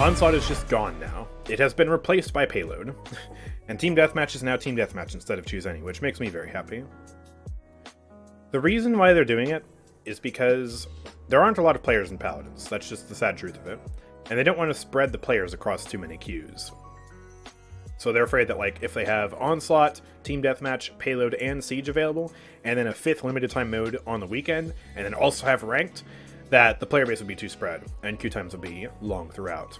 Onslaught is just gone now. It has been replaced by Payload. and Team Deathmatch is now Team Deathmatch instead of Choose Any, which makes me very happy. The reason why they're doing it is because there aren't a lot of players in Paladins. That's just the sad truth of it. And they don't want to spread the players across too many queues. So they're afraid that like if they have Onslaught, Team Deathmatch, Payload, and Siege available, and then a fifth limited time mode on the weekend, and then also have ranked, that the player base would be too spread, and queue times would be long throughout.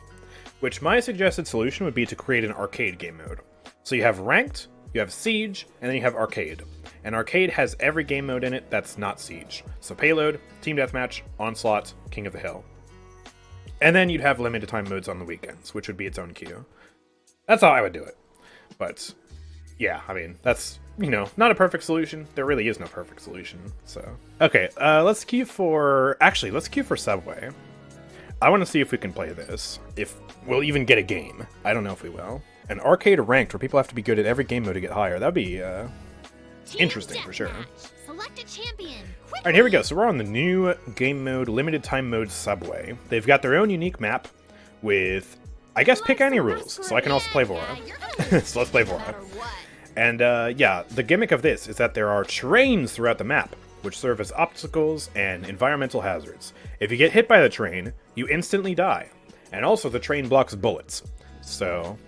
Which my suggested solution would be to create an arcade game mode. So you have ranked, you have Siege, and then you have arcade. And arcade has every game mode in it that's not Siege. So Payload, Team Deathmatch, Onslaught, King of the Hill. And then you'd have limited time modes on the weekends, which would be its own queue. That's how I would do it. But yeah, I mean, that's, you know, not a perfect solution. There really is no perfect solution, so. Okay, uh, let's queue for, actually, let's queue for Subway. I want to see if we can play this. If we'll even get a game. I don't know if we will. An arcade ranked where people have to be good at every game mode to get higher. That'd be, uh, interesting for sure. Select a champion. All right, here we go. So we're on the new game mode, limited time mode Subway. They've got their own unique map with, I guess, pick any rules. So I can also play Vora. so let's play Vora. And uh, yeah, the gimmick of this is that there are trains throughout the map, which serve as obstacles and environmental hazards. If you get hit by the train, you instantly die. And also, the train blocks bullets. So,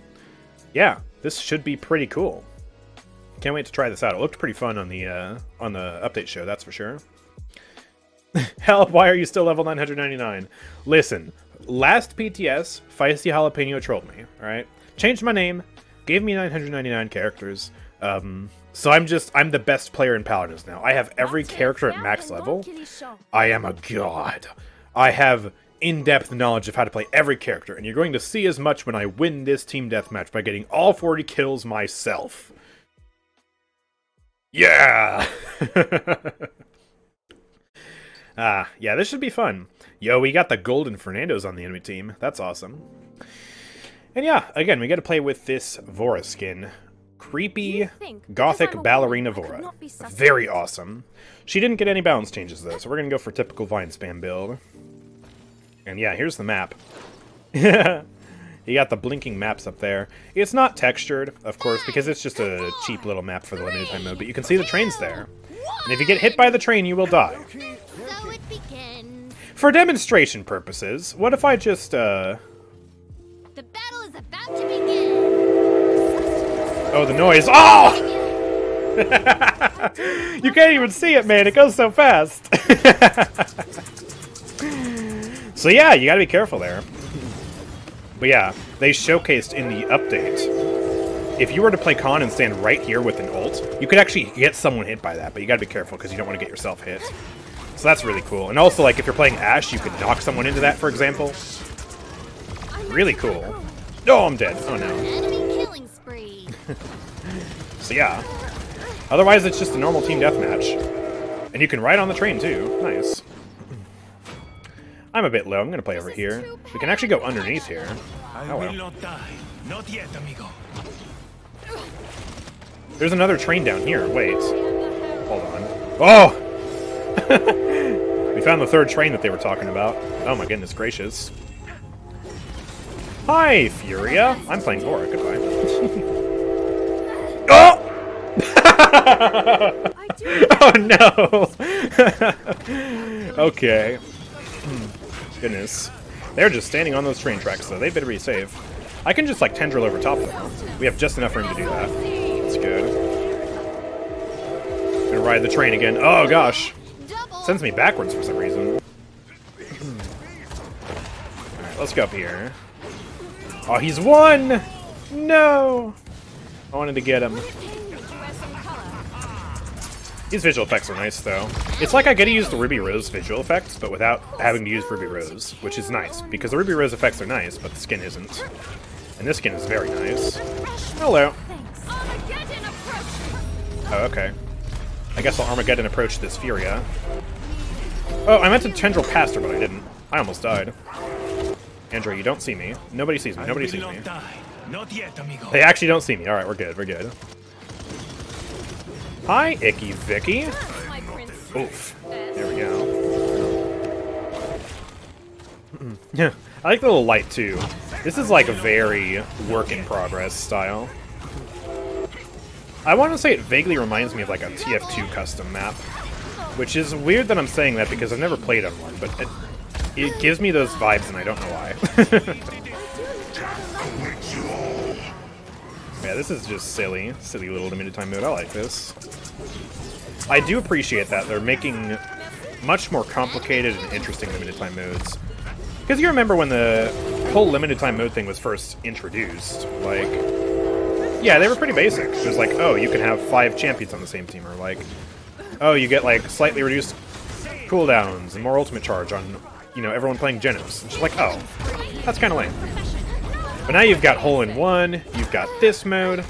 yeah, this should be pretty cool. Can't wait to try this out. It looked pretty fun on the uh, on the update show, that's for sure. Help, why are you still level 999? Listen, last PTS, Feisty Jalapeno trolled me, alright? Changed my name, gave me 999 characters, um, so I'm just, I'm the best player in Paladins now. I have every character at max level. I am a god. I have in-depth knowledge of how to play every character, and you're going to see as much when I win this team deathmatch by getting all 40 kills myself. Yeah! ah, yeah, this should be fun. Yo, we got the golden Fernandos on the enemy team. That's awesome. And yeah, again, we get to play with this Vora skin. Creepy, gothic ballerina Vora. Very awesome. She didn't get any balance changes, though, so we're going to go for typical Vine Spam build. And yeah, here's the map. You got the blinking maps up there. It's not textured, of course, because it's just a cheap little map for the limited time mode, but you can see the trains there. And if you get hit by the train, you will die. So it begins. For demonstration purposes, what if I just, uh... Oh, the noise. Oh! you can't even see it, man. It goes so fast. so yeah, you gotta be careful there. But yeah, they showcased in the update. If you were to play Khan and stand right here with an ult, you could actually get someone hit by that, but you gotta be careful because you don't want to get yourself hit. So that's really cool. And also, like, if you're playing Ash, you could knock someone into that, for example. Really cool. Oh, I'm dead. Oh, no. Enemy killing spree. So yeah. Otherwise, it's just a normal team deathmatch. And you can ride on the train, too. Nice. I'm a bit low. I'm going to play over here. We can actually go underneath here. Oh, well. not die. Not yet, amigo. There's another train down here. Wait. Hold on. Oh! we found the third train that they were talking about. Oh my goodness gracious. Hi, Furia. I'm playing Vora. Goodbye. oh! no! okay. Hmm. Goodness. They're just standing on those train tracks, though. They better be safe. I can just, like, tendril over top of them. We have just enough room to do that. That's good. Gonna ride the train again. Oh, gosh. Sends me backwards for some reason. Alright, let's go up here. Oh, he's won! No! I wanted to get him. These visual effects are nice, though. It's like I get to use the Ruby Rose visual effects, but without having to use Ruby Rose, which is nice, because the Ruby Rose effects are nice, but the skin isn't. And this skin is very nice. Hello. Oh, okay. I guess I'll Armageddon approach this Furia. Oh, I meant to tendril past her, but I didn't. I almost died. Andrew, you don't see me. Nobody sees me. Nobody sees me. die. Not yet, amigo. They actually don't see me. Alright, we're good. We're good. Hi, Icky Vicky. Oof. There we go. Hmm. Yeah. I like the little light too. This is like a very work in progress style. I want to say it vaguely reminds me of like a TF2 custom map, which is weird that I'm saying that because I've never played on one, but it, it gives me those vibes and I don't know why. yeah, this is just silly. Silly little limited time mode. I like this. I do appreciate that. They're making much more complicated and interesting limited time modes. Because you remember when the whole limited time mode thing was first introduced, like, yeah, they were pretty basic. It was like, oh, you can have five champions on the same team, or like, oh, you get like slightly reduced cooldowns and more ultimate charge on, you know, everyone playing Jenos. It's just like, oh, that's kind of lame. But now you've got hole in one, you've got this mode.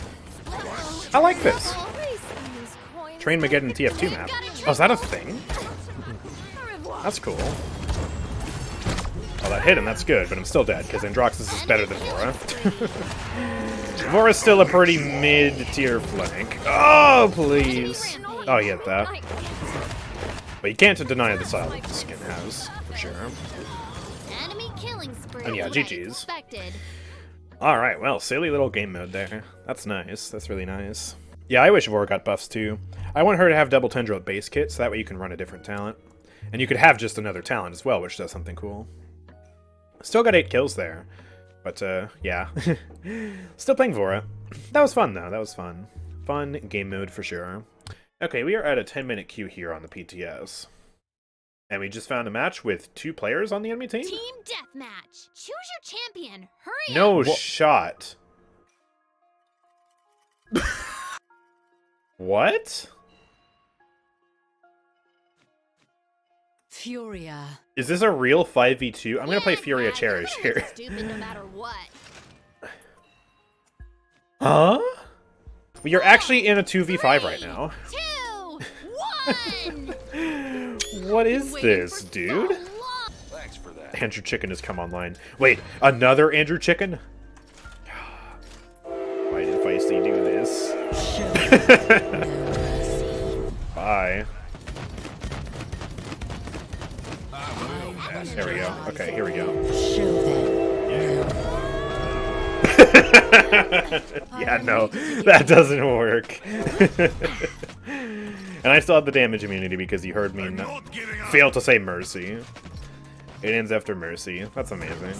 I like this. Train Mageddon TF2 map. Oh, is that a thing? That's cool. Oh, that hit him, that's good, but I'm still dead, because Androxus is better than Vora. Vora's still a pretty mid-tier flank. Oh, please. Oh, he hit that. But you can't deny the style that the skin has, for sure. Enemy killing spree. And yeah, GG's. Alright, well, silly little game mode there. That's nice. That's really nice. Yeah, I wish Vora got buffs too. I want her to have double Tendril base kit, so that way you can run a different talent. And you could have just another talent as well, which does something cool. Still got 8 kills there. But, uh, yeah. Still playing Vora. That was fun, though. That was fun. Fun game mode for sure. Okay, we are at a 10 minute queue here on the PTS. And we just found a match with two players on the enemy team? Team deathmatch. Choose your champion. Hurry No up. shot. what? Furia. Is this a real 5v2? I'm gonna play Yeah, Furia Brad, Cherish here. Stupid no matter what. Huh? Well, you're actually in a 2v5 right now. Two, one. What is this, dude? so long. Thanks for that. Andrew Chicken has come online. Wait, another Andrew Chicken? Why did Feisty do this? Bye. There we go. Okay, here we go. Yeah, no, that doesn't work. and I still have the damage immunity because you heard me fail to say mercy. It ends after mercy. That's amazing.